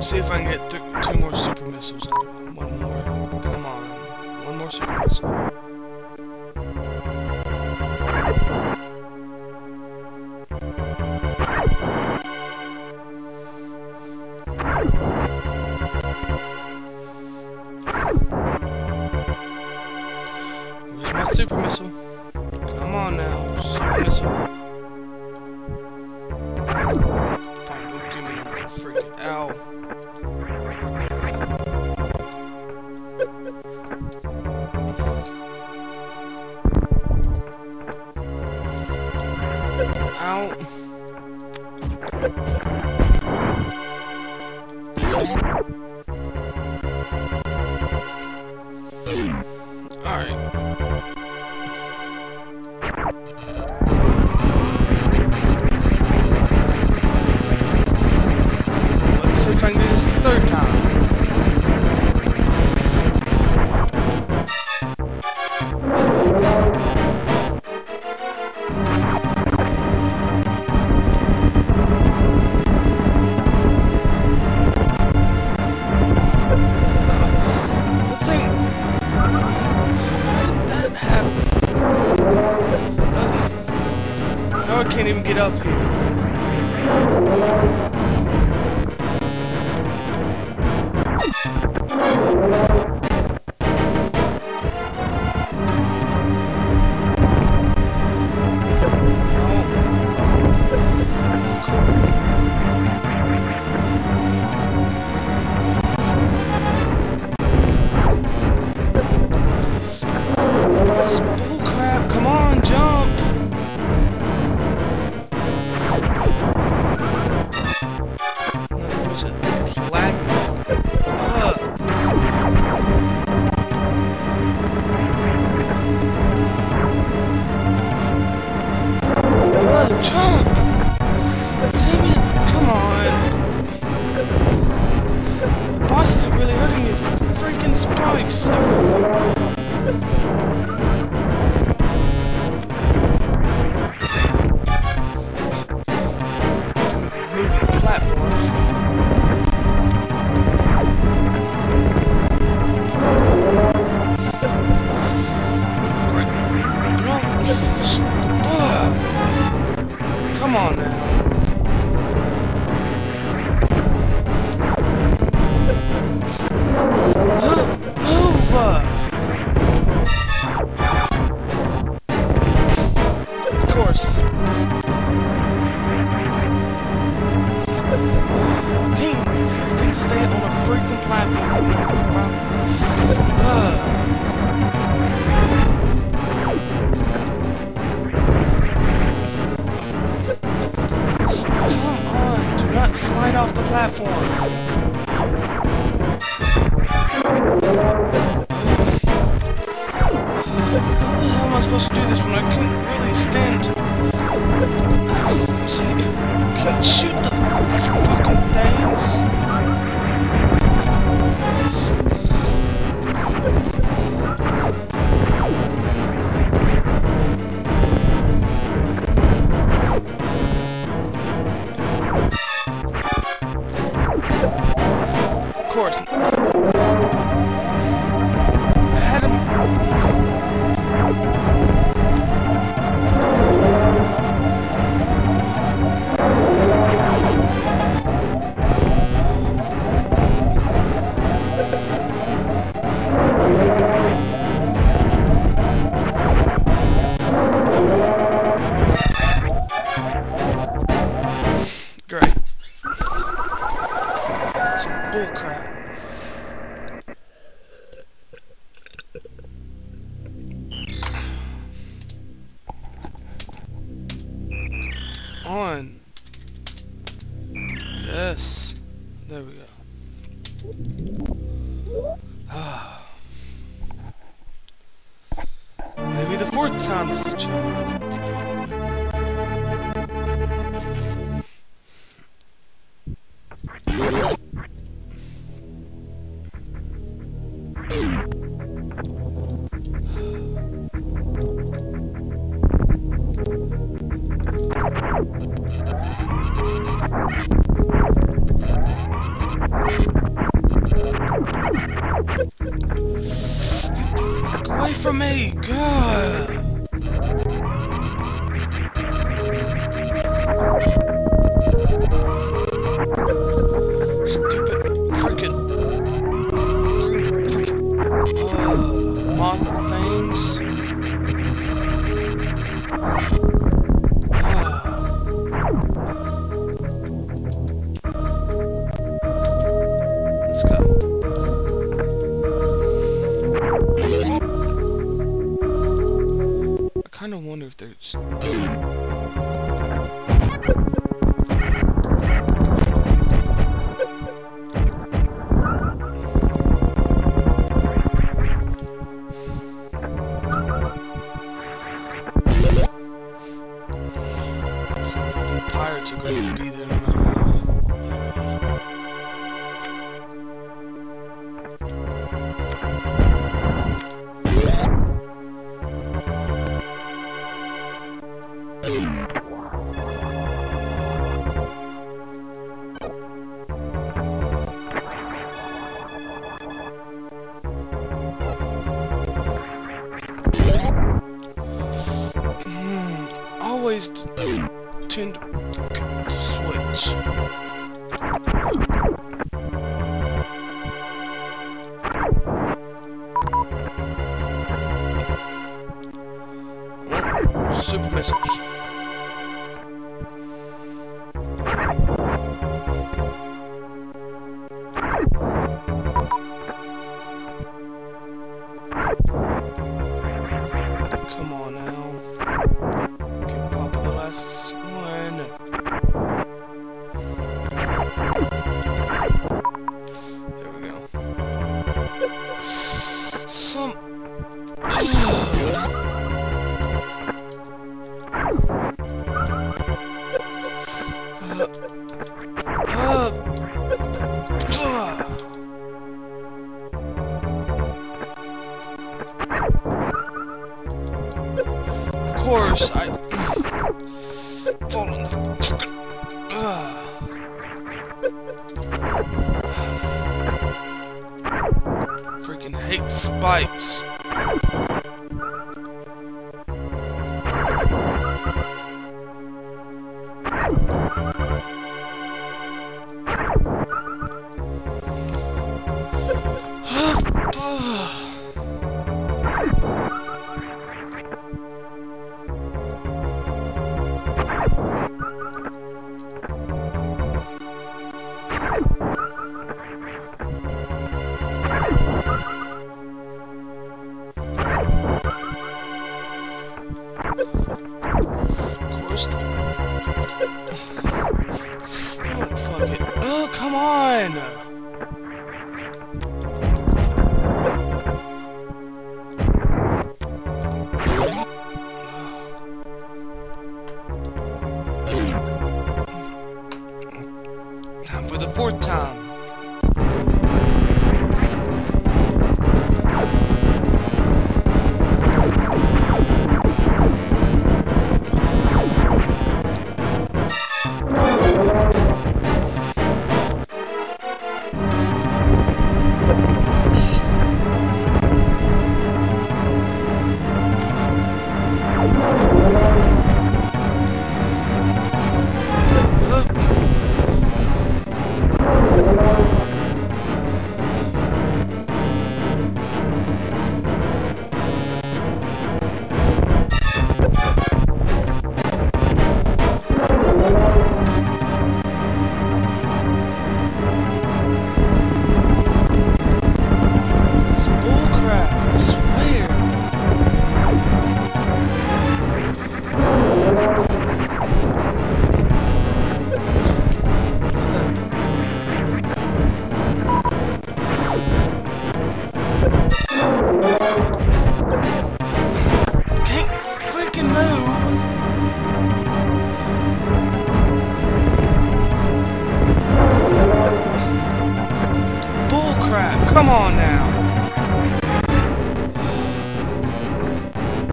See if I can get two more super missiles. One more. Come on. One more super missile. freaking out. out. Alright. I can't even get up here. stay on the freaking platform. Come on, do not slide off the platform. bullcrap. On. Yes. There we go. Ah. Maybe the fourth time's the charm. Stupid freaking uh, things. Ah. Let's go. I kind of wonder if there's. Mm, always t- tend to switch. Super missiles. Some. Of course, I fall in the spikes.